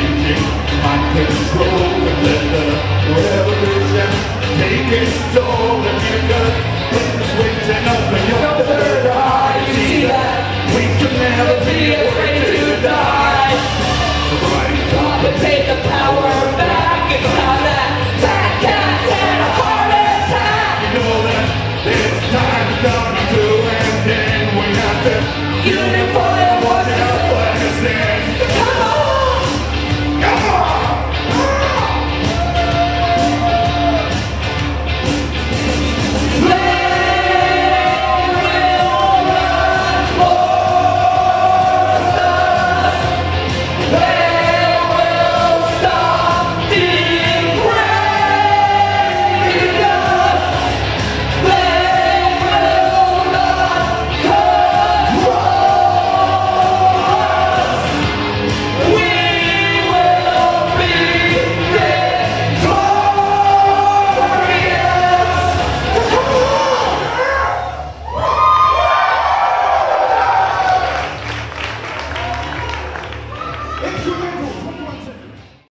changing my control and let the revolution take its toll and you can